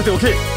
任せておけ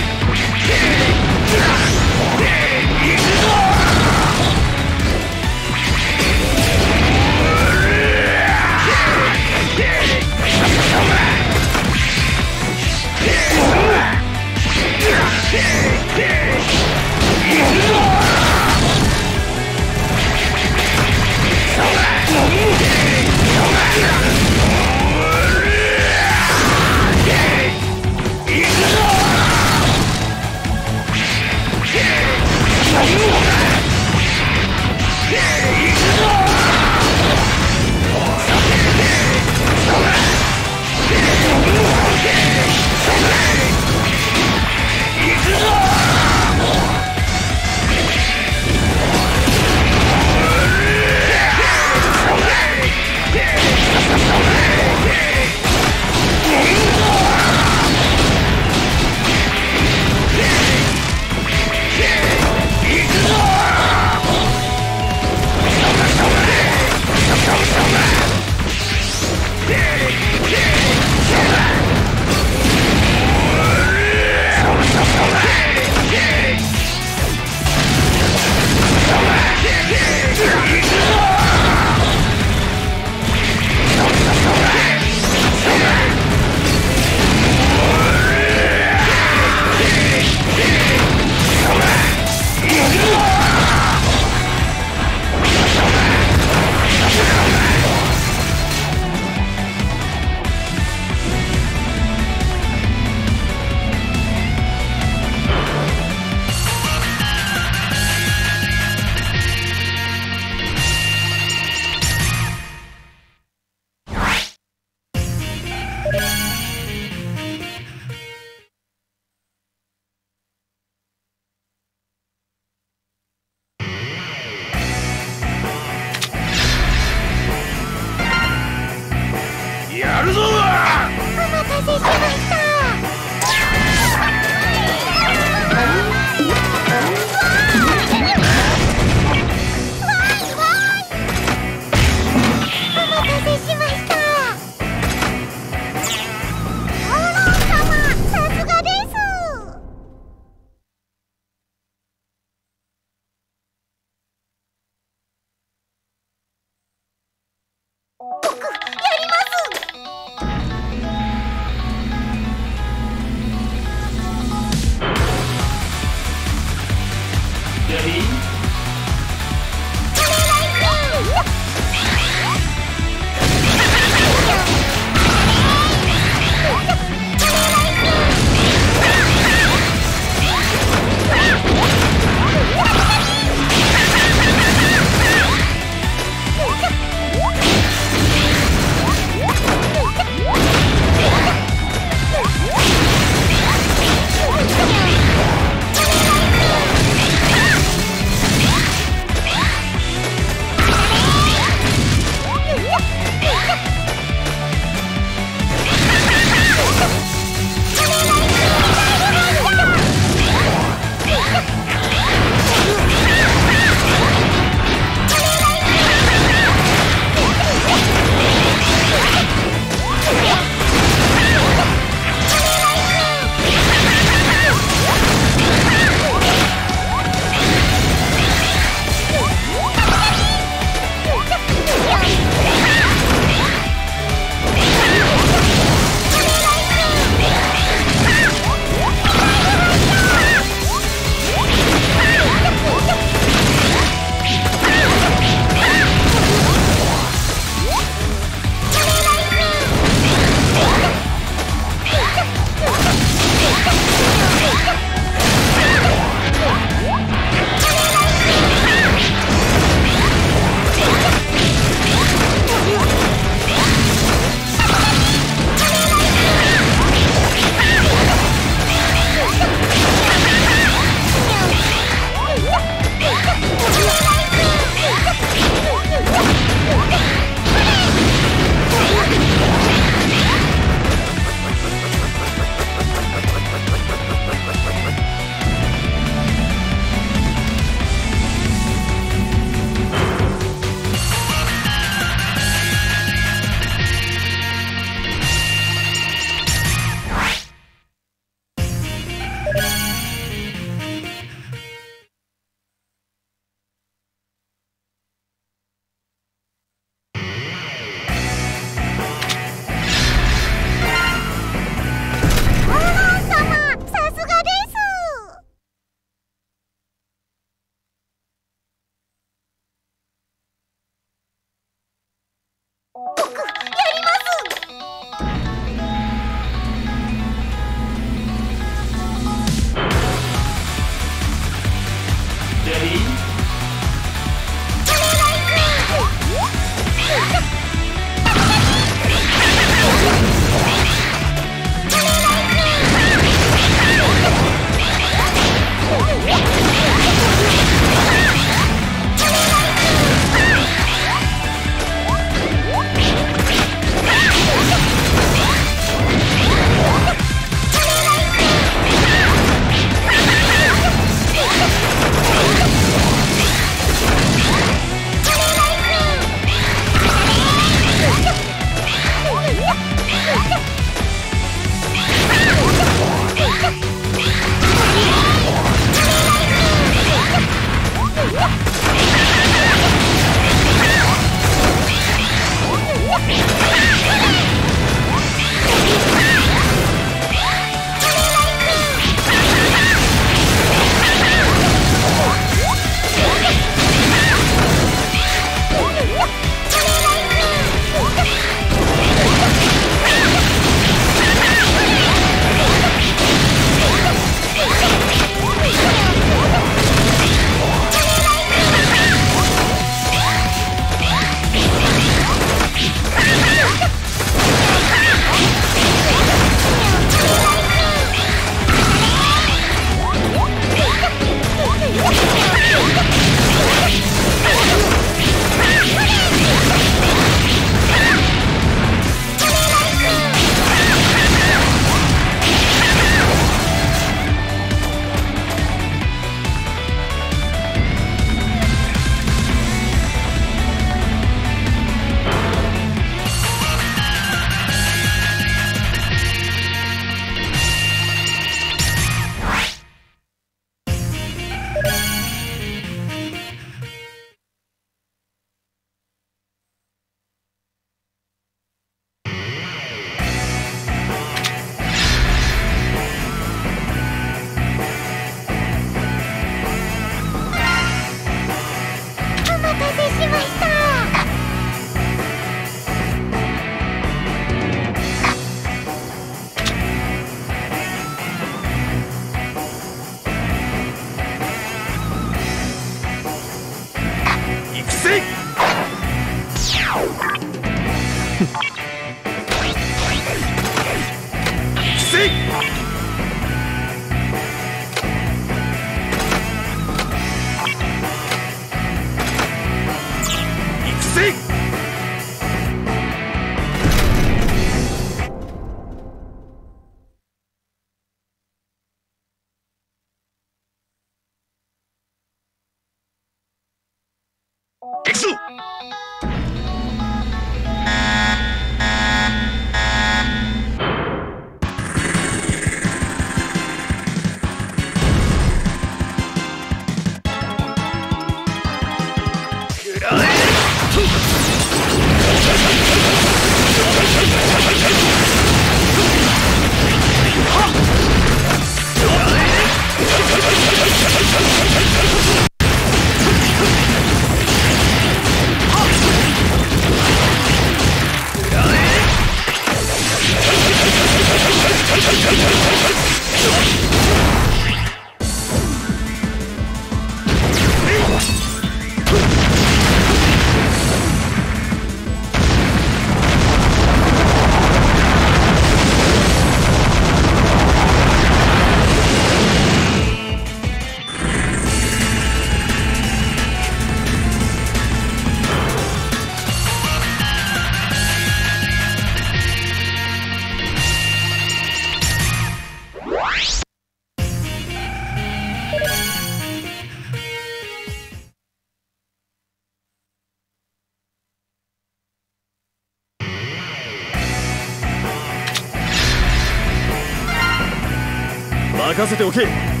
任せておけ。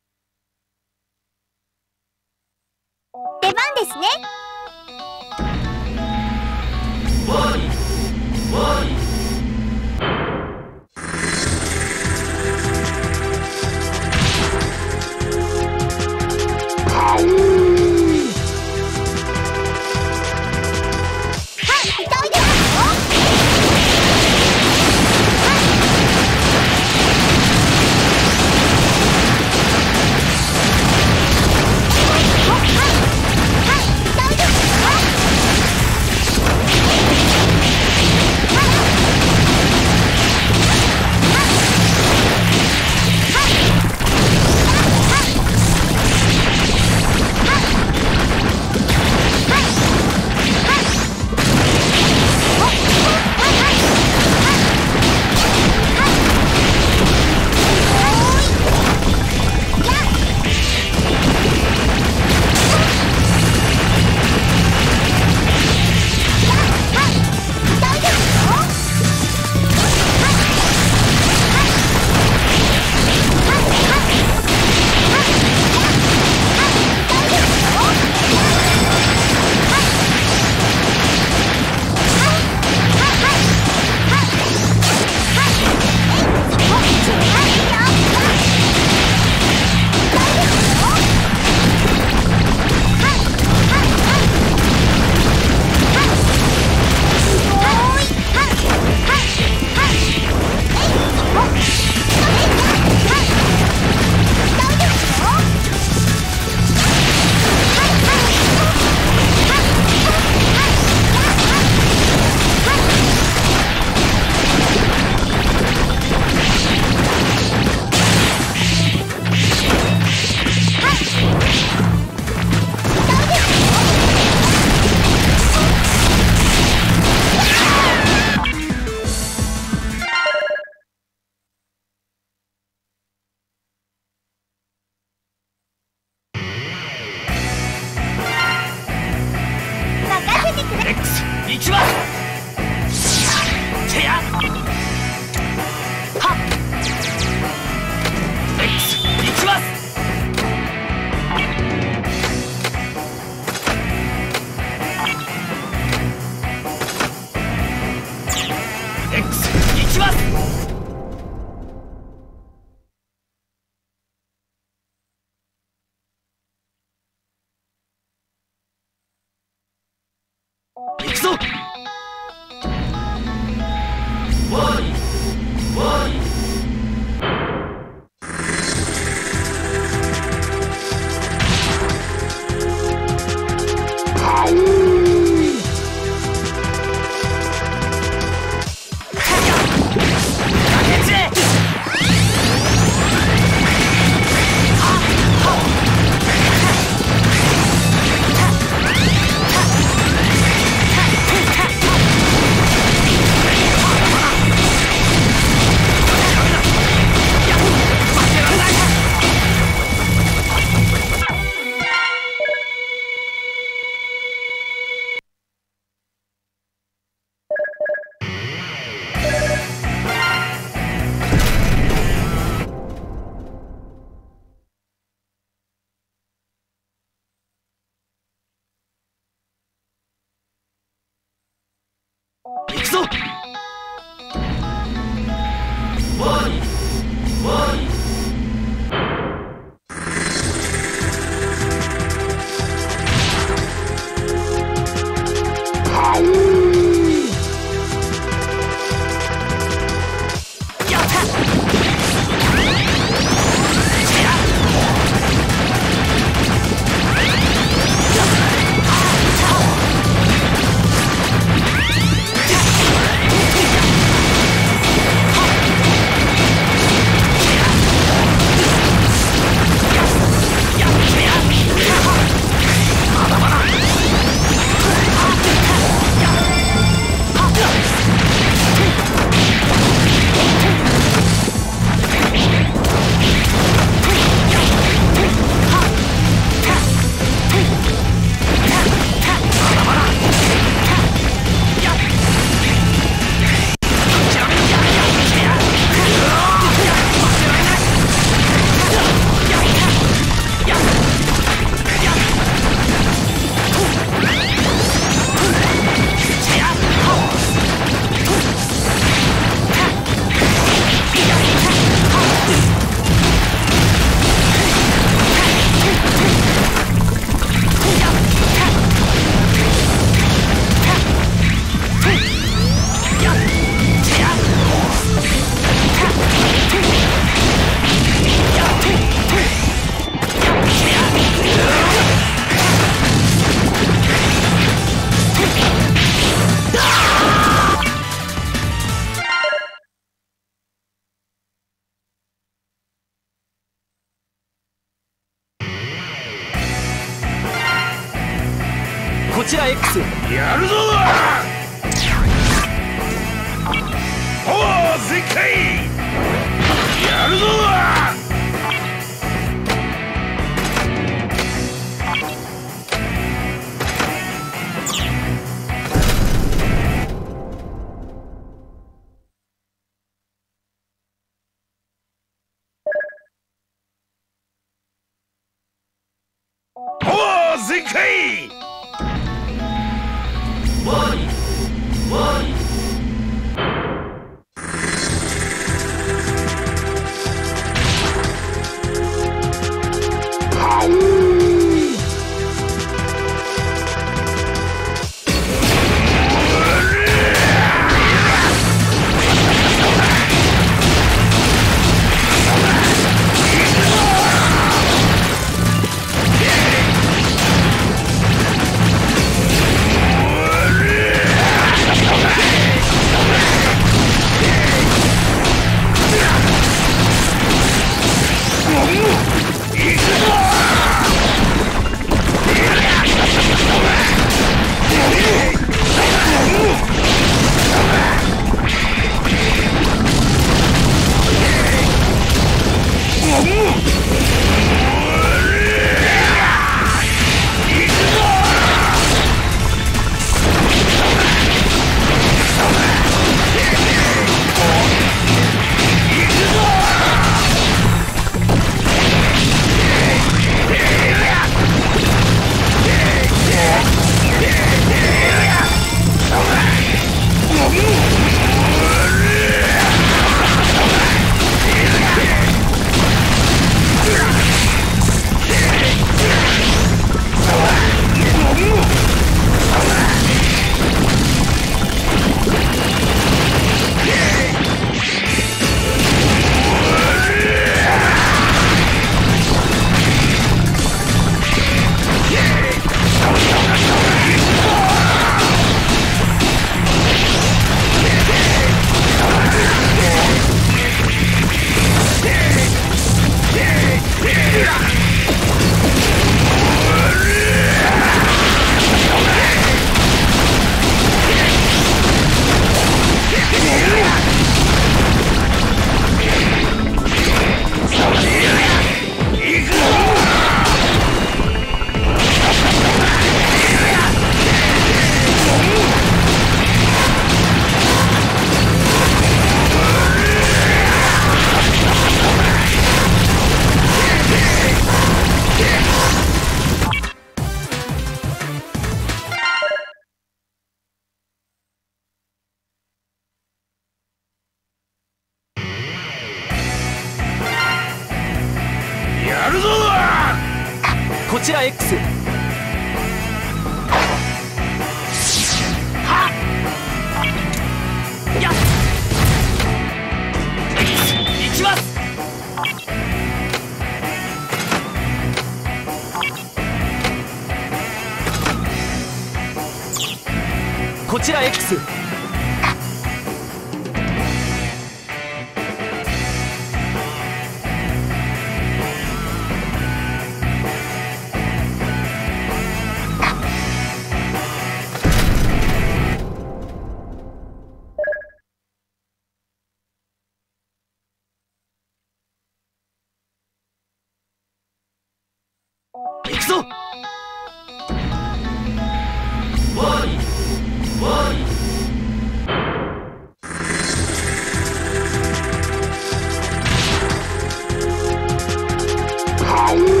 Bye.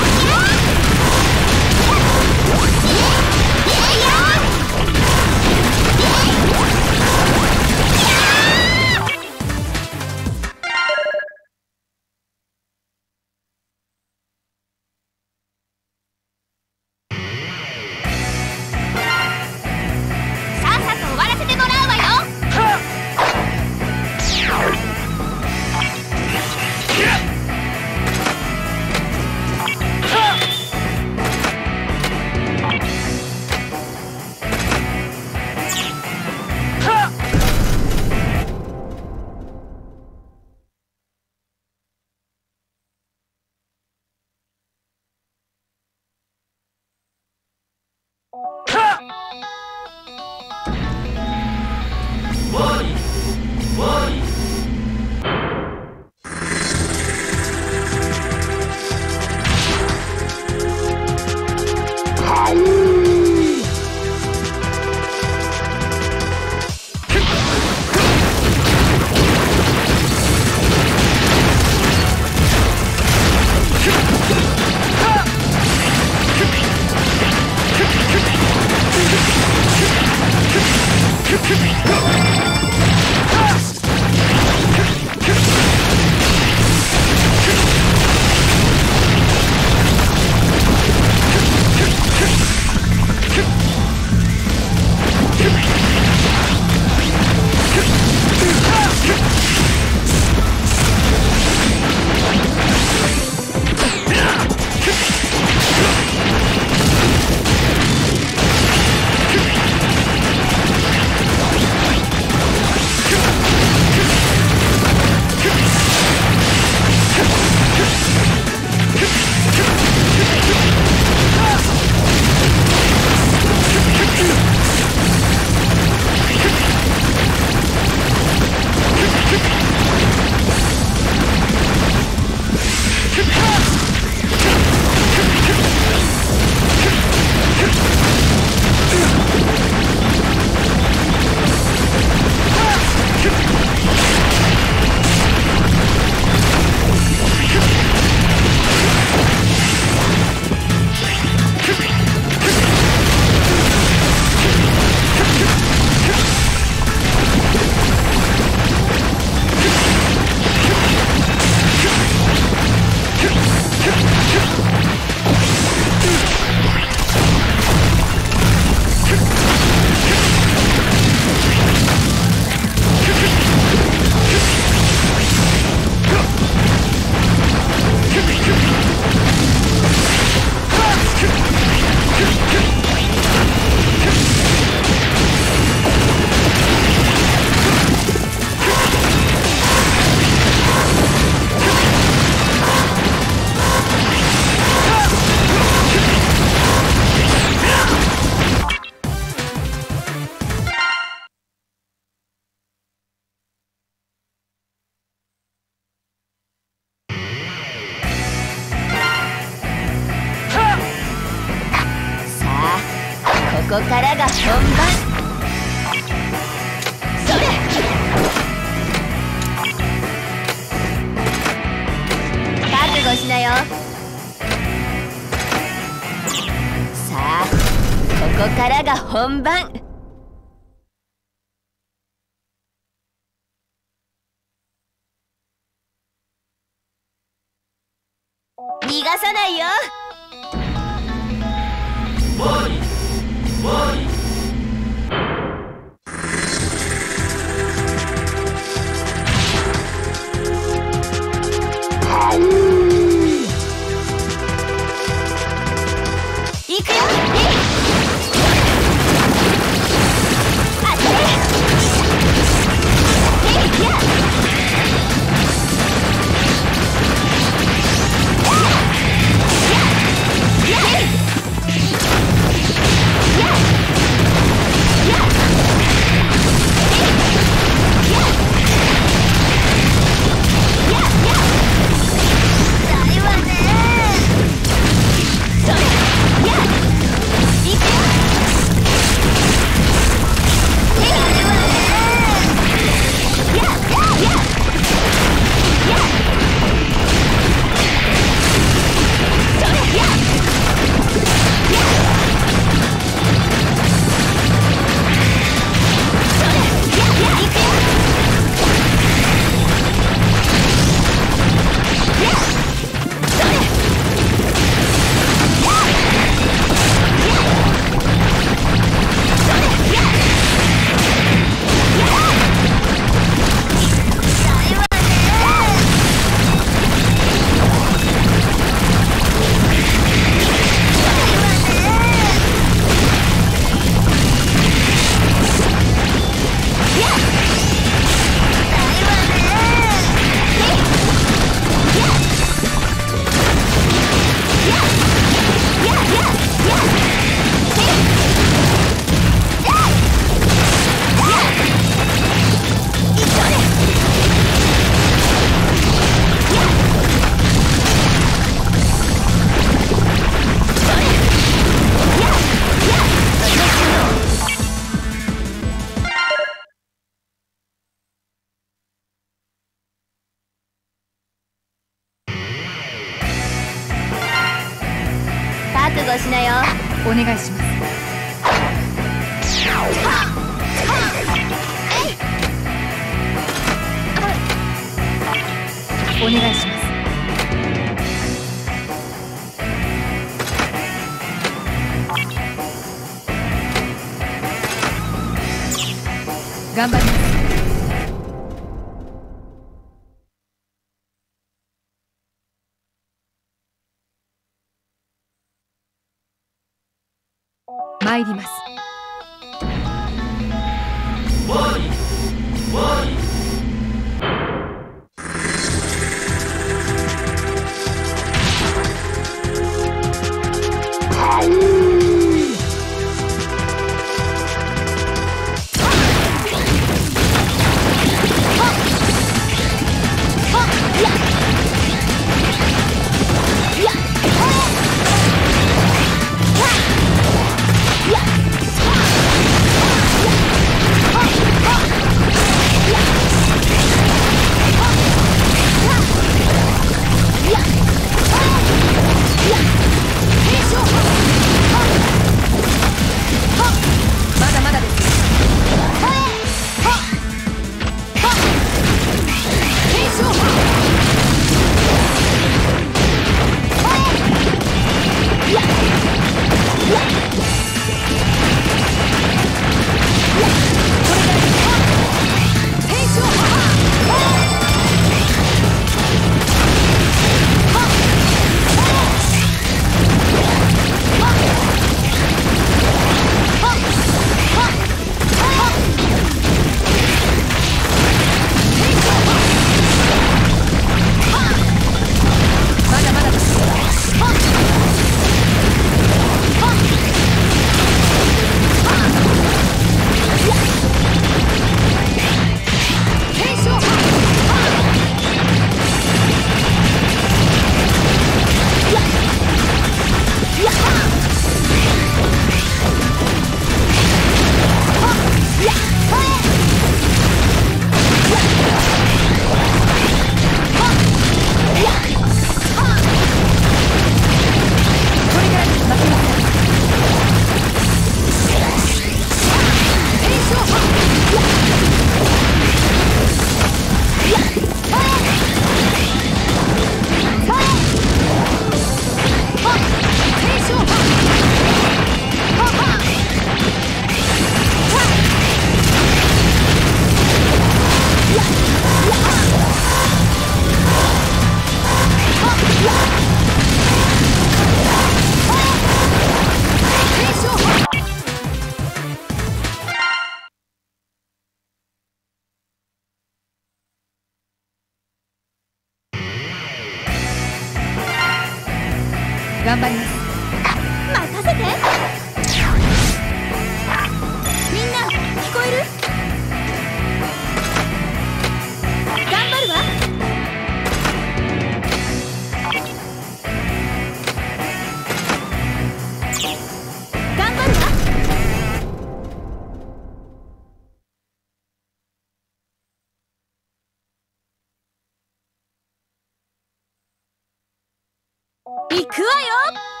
up?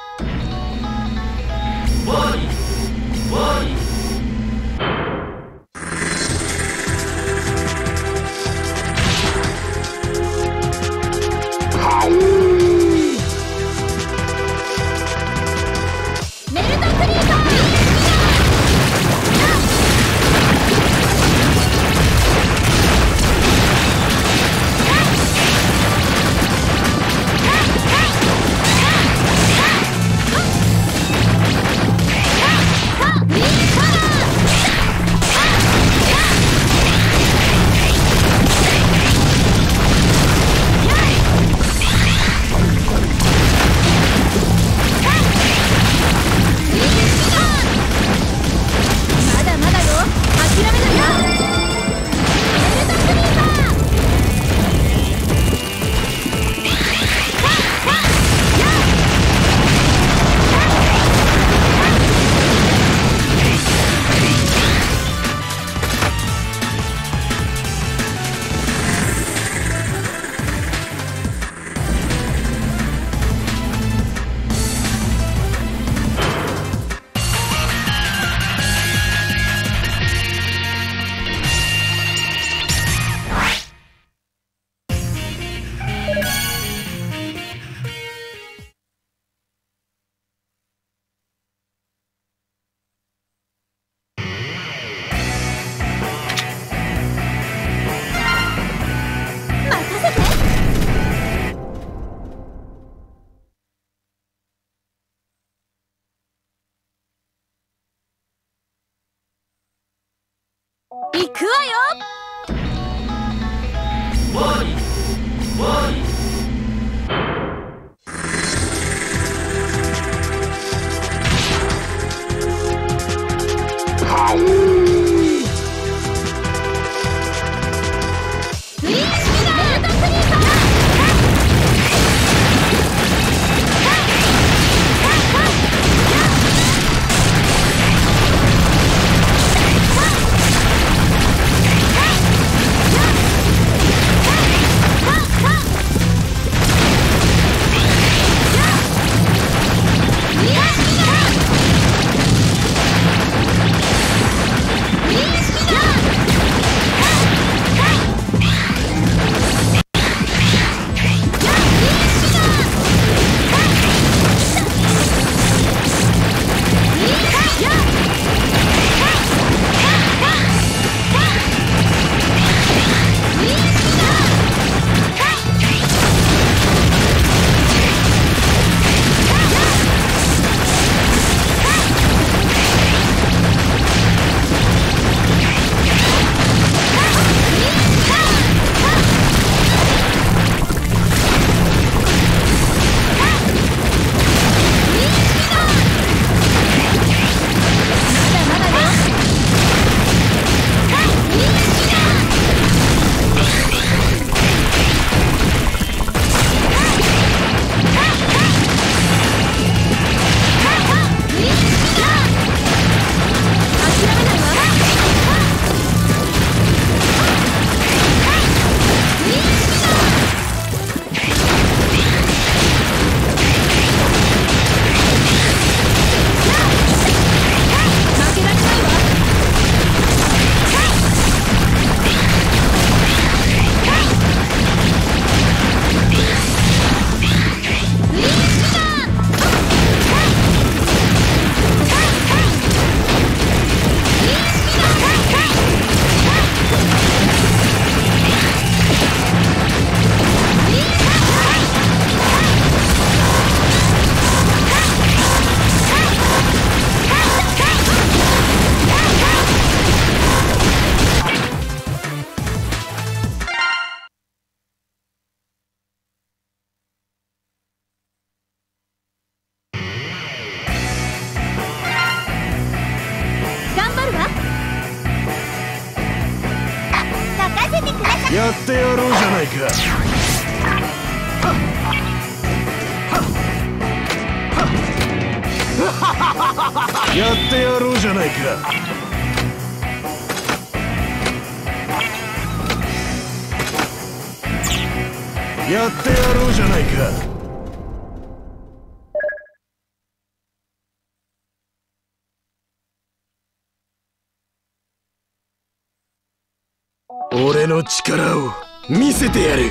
やってやろうじゃないか。やってやろうじゃないか。やってやろうじゃないか。の力を見せてやる。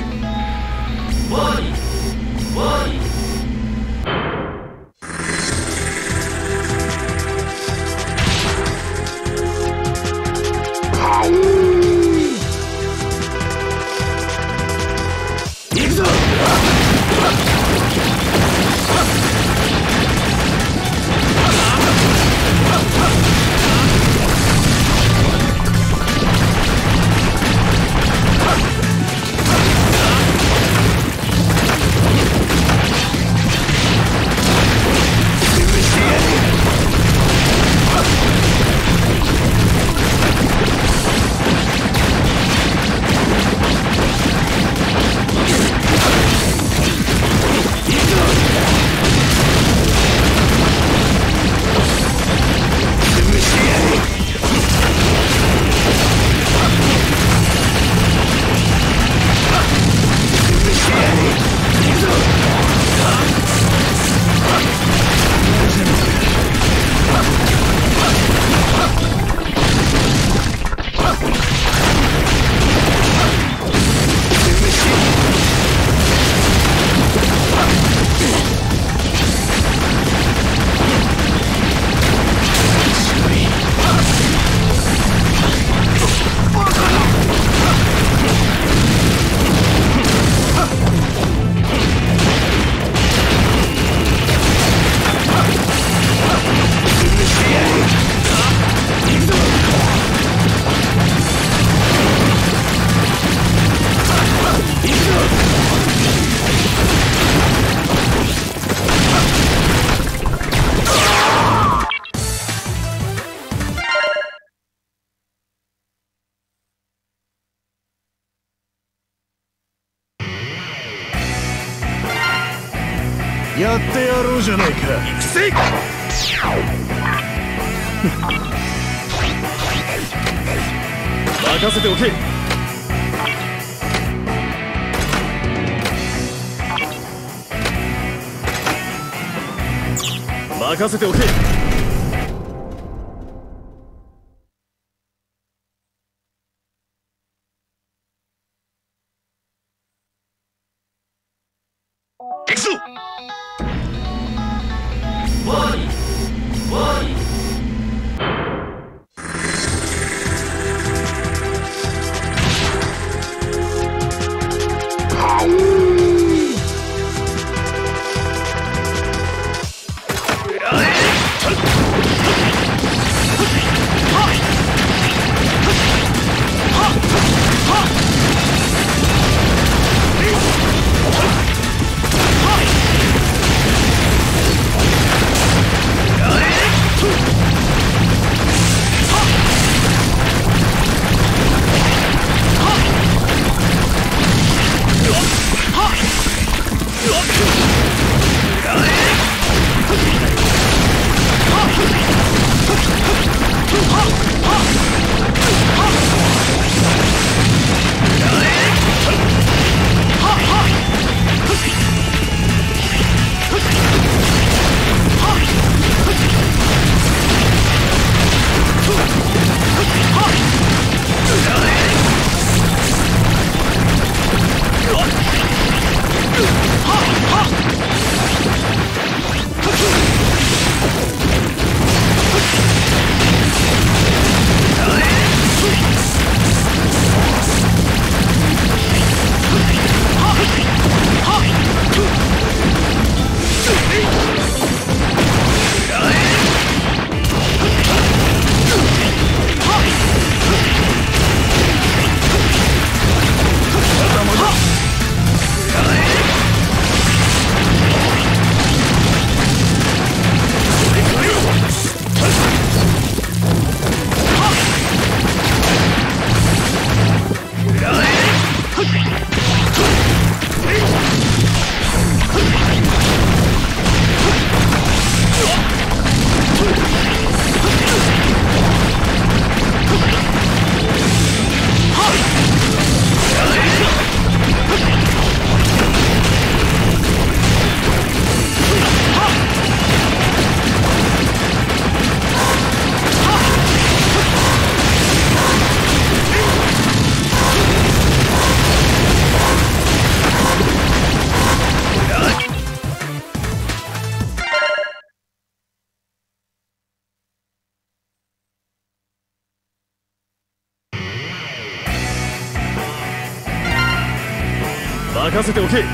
任せておけ負け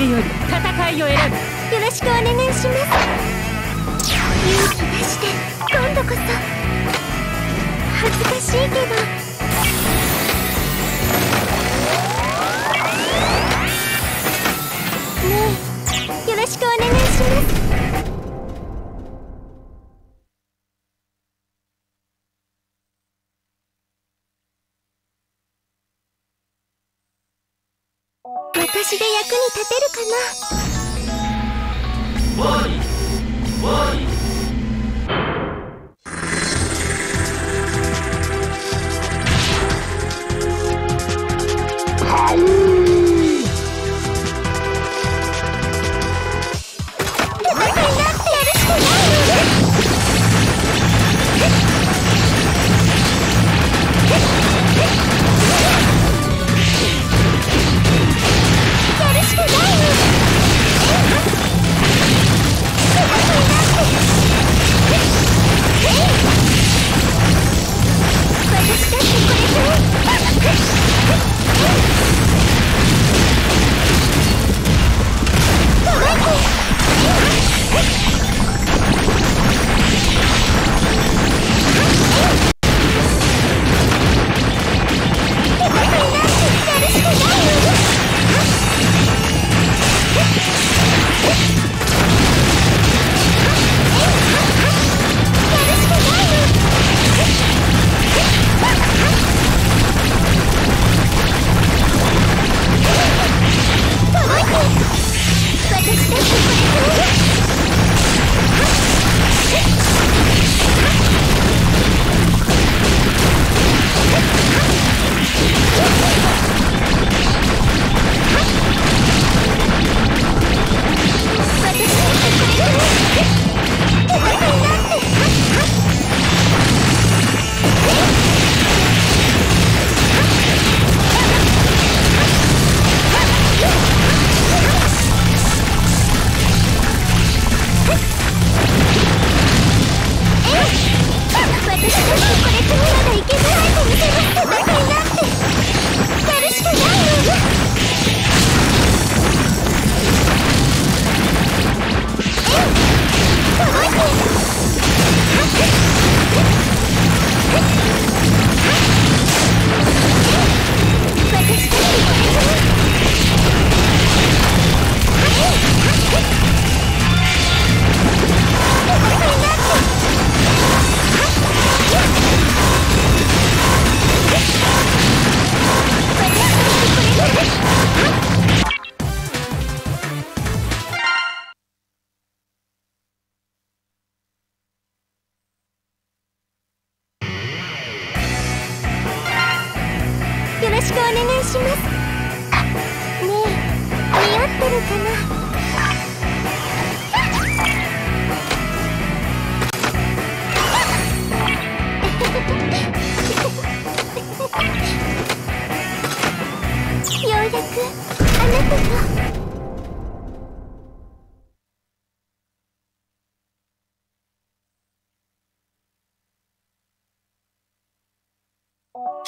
периоде.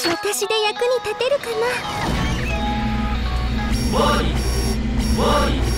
私で役に立てるかな？